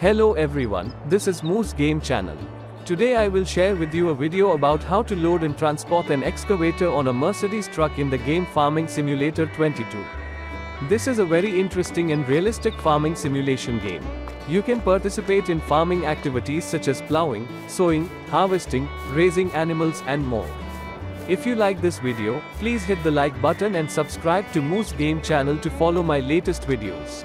Hello everyone, this is Mus Game Channel. Today I will share with you a video about how to load and transport an excavator on a Mercedes truck in the game Farming Simulator 22. This is a very interesting and realistic farming simulation game. You can participate in farming activities such as plowing, sowing, harvesting, raising animals and more. If you like this video, please hit the like button and subscribe to Mus Game channel to follow my latest videos.